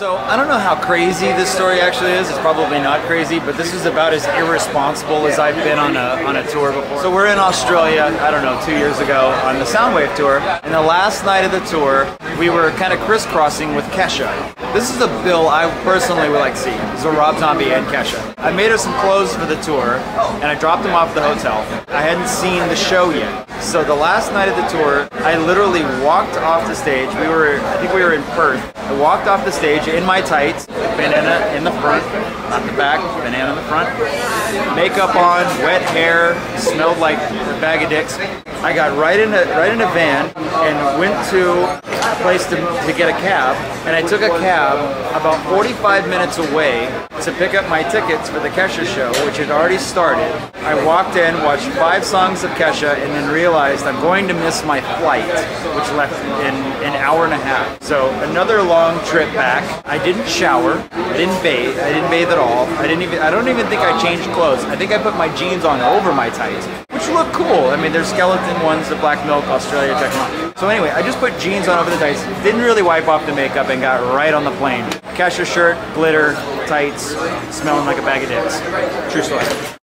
So I don't know how crazy this story actually is. It's probably not crazy, but this is about as irresponsible as I've been on a on a tour before. So we're in Australia, I don't know, two years ago on the Soundwave tour, and the last night of the tour, we were kind of crisscrossing with Kesha. This is a bill I personally would like to see. This is a Rob Zombie and Kesha. I made her some clothes for the tour, and I dropped them off at the hotel. I hadn't seen the show yet. So the last night of the tour, I literally walked off the stage. We were, I think we were in Perth. I walked off the stage in my tights, banana in the front, not the back, banana in the front. Makeup on, wet hair, smelled like a bag of dicks. I got right in a right in a van and went to place to, to get a cab, and I took a cab about 45 minutes away to pick up my tickets for the Kesha show, which had already started. I walked in, watched five songs of Kesha, and then realized I'm going to miss my flight, which left in an hour and a half. So another long trip back. I didn't shower. I didn't bathe. I didn't bathe at all. I didn't even. I don't even think I changed clothes. I think I put my jeans on over my tights, look cool. I mean, they're skeleton ones, the Black Milk Australia technology. So anyway, I just put jeans on over the tights. Didn't really wipe off the makeup and got right on the plane. Kesha shirt, glitter, tights, smelling like a bag of dicks. True story.